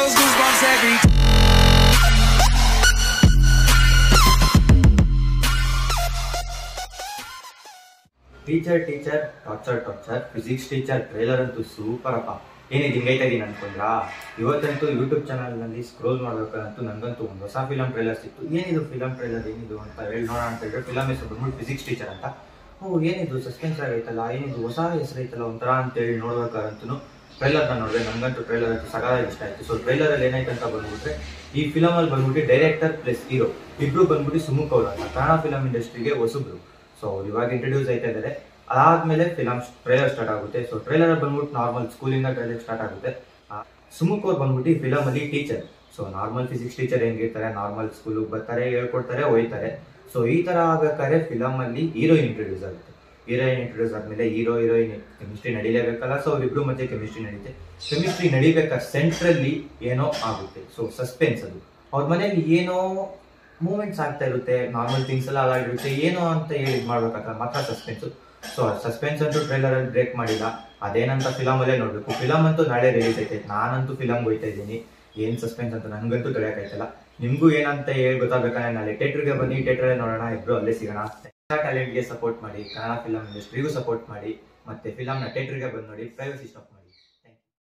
those goosebumps every teacher teacher torture torture physics teacher trailer ಅಂತೂ super ಅಪ್ಪ. ಏನಿದೆ ಹಿಂಗೈತಾ ಇದೀನಿ ಅನ್ಕೊಂಡ್ರಾ ಇವತ್ತಂತೂ ಯೂಟ್ಯೂಬ್ ಚಾನಲ್ನಲ್ಲಿ ಸ್ಕ್ರೋಲ್ ಮಾಡಬೇಕಂತೂ ನನಗಂತೂ ಒಂದು ಹೊಸ ಫಿಲಮ್ ಟ್ರೈಲರ್ ಸಿಕ್ತು. ಏನಿದು ಫಿಲಮ್ ಟ್ರೈಲರ್ ಏನಿದು ಅಂತ ಹೇಳಿ ನೋಡೋಣ ಅಂತ ಹೇಳಿದ್ರೆ ಫಿಲಮ್ ಹೆಸರು ಬಂದ್ಬಿಟ್ಟು ಫಿಸಿಕ್ಸ್ ಟೀಚರ್ ಅಂತ. ಓ, ಏನಿದು ಸಸ್ಪೆನ್ಸ್ ಆಗೈತಲ್ಲ, ಏನಿದು ಹೊಸ ಹೆಸರು ಐತಲ್ಲ ಒಂಥರ ಅಂತೇಳಿ ನೋಡ್ಬೇಕಾದಂತೂ. ಟ್ರೈಲರ್ನ ನೋಡಿದೆ ನನಗಂತೂ ಟ್ರೈಲರ್ ಅಂತೂ ಸಗಾದಾಗ ಇಷ್ಟ ಆಯ್ತು. ಸೊ ಟ್ರೈಲರ್ ಅಲ್ಲಿ ಏನಾಯ್ತು ಅಂತ ಬಂದ್ಬಿಟ್ರೆ, ಈ ಫಿಲಮ್ ಅಲ್ಲಿ ಬಂದ್ಬಿಟ್ಟು ಡೈರೆಕ್ಟರ್ ಪ್ಲಸ್ ಹೀರೋ ಇಬ್ರು ಬಂದ್ಬಿಟ್ಟು ಸುಮುಖ್ ಅವರು ಅಂತ. ಕನ್ನಡ ಫಿಲಂ ಇಂಡಸ್ಟ್ರಿಗೆ ಹೊಸಬ್ರು. ಸೊ ಅವ್ರು ಇವಾಗ ಇಂಟ್ರೊಡ್ಯೂಸ್ ಆಯ್ತಾ ಇದ್ದಾರೆ. ಅದಾದ್ಮೇಲೆ ಫಿಲಮ್ ಟ್ರೈಲರ್ ಸ್ಟಾರ್ಟ್ ಆಗುತ್ತೆ. ಸೊ ಟ್ರೈಲರ್ ಬಂದ್ಬಿಟ್ಟು ನಾರ್ಮಲ್ ಸ್ಕೂಲಿಂದ ಟ್ರೈಲರ್ ಸ್ಟಾರ್ಟ್ ಆಗುತ್ತೆ. ಸುಮುಖ್ ಅವ್ರು ಬಂದ್ಬಿಟ್ಟು ಈ ಫಿಲಮ್ ಅಲ್ಲಿ teacher so normal physics teacher ಹೆಂಗಿರ್ತಾರೆ normal ಸ್ಕೂಲಿಗೆ ಬರ್ತಾರೆ, ಹೇಳ್ಕೊಡ್ತಾರೆ ಹೋಯ್ತಾರೆ ಸೊ ಈ ತರ ಆಗಬೇಕಾದ್ರೆ ಫಿಲಮ್ ಅಲ್ಲಿ ಹೀರೋಯಿನ್ ಇಂಟ್ರೊಡ್ಯೂಸ್ ಆಗುತ್ತೆ. ಹೀರೋಯಿನ್ ಇಂಟ್ರೊಡ್ಯೂಸ್ ಆದ್ಮೇಲೆ ಹೀರೋ, ಹೀರೋಯಿನ್ ಕೆಮಿಸ್ಟ್ರಿ ನಡೀಲೇಬೇಕಲ್ಲ. ಸೊ ಅವರಿಬ್ರು ಮಧ್ಯೆ ಕೆಮಿಸ್ಟ್ರಿ ನಡೀತೆ. ಕೆಮಿಸ್ಟ್ರಿ ನಡಿಬೇಕಾದ್ರೆ ಸೆಂಟ್ರಲ್ಲಿ ಏನೋ ಆಗುತ್ತೆ. ಸೊ ಸಸ್ಪೆನ್ಸ್ ಅದು. ಅವ್ರ ಮನೇಲಿ ಏನೋ ಮೂಮೆಂಟ್ಸ್ ಆಗ್ತಾ ಇರುತ್ತೆ. ನಾರ್ಮಲ್ ಥಿಂಗ್ಸ್ ಎಲ್ಲ ಆಗಿರುತ್ತೆ ಏನೋ ಅಂತ ಹೇಳಿ ಇದು ಮಾಡ್ಬೇಕಾದ್ರೆ ಮಾತ್ರ ಸಸ್ಪೆನ್ಸ್ ಸೊ ಸಸ್ಪೆನ್ಸ್ ಅಂತೂ ಟ್ರೈಲರ್ ಅಲ್ಲಿ ಬ್ರೇಕ್ ಮಾಡಿಲ್ಲ. ಅದೇನಂತ ಫಿಲಮ್ ಅಲ್ಲೇ ನೋಡ್ಬೇಕು. ಫಿಲಮ್ ಅಂತೂ ನಾಳೆ ರಿಲೀಸ್ ಐತೆ. ನಾನಂತೂ ಫಿಲಮ್ ಹೋಯ್ತಾ ಇದ್ದೀನಿ. ಏನ್ ಸಸ್ಪೆನ್ಸ್ ಅಂತ ನನ್ಗಂತೂ ತಿಳಿಯಕ್ಕಾಯ್ತಲ್ಲ ನಿಮ್ಗೂ ಏನಂತ ಹೇಳಿ ಗೊತ್ತಾಗ್ಬೇಕಾದ್ರೆ ನಾಳೆ ಥಿಯೇಟರ್ಗೆ ಬನ್ನಿ. ಥಿಯೇಟರ್ ನೋಡೋಣ. ಇಬ್ರು ಅಲ್ಲೇ ಸಿಗೋಣ. ಟ್ಯಾಲೆಂಟ್ಗೆ ಸಪೋರ್ಟ್ ಮಾಡಿ ಕನ್ನಡ ಫಿಲಮ್ ಇಂಡಸ್ಟ್ರಿಗೂ ಸಪೋರ್ಟ್ ಮಾಡಿ, ಮತ್ತೆ ಫಿಲಮ್ನ ಥಿಯೇಟರ್ಗೆ ಬಂದು ನೋಡಿ ಪ್ರೈವಸಿ ಸ್ಟಾಪ್ ಮಾಡಿ.